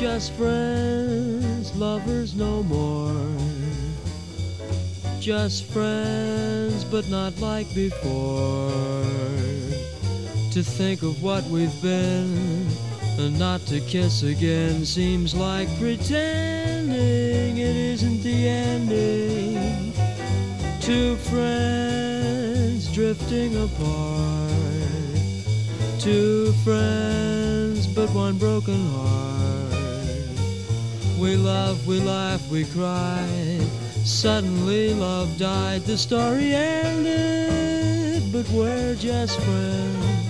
just friends, lovers no more. Just friends, but not like before. To think of what we've been and not to kiss again seems like pretending it isn't the ending. Two friends drifting apart. Two friends, but one broken heart. We love, we laugh, we cry. Suddenly love died, the story ended, but we're just friends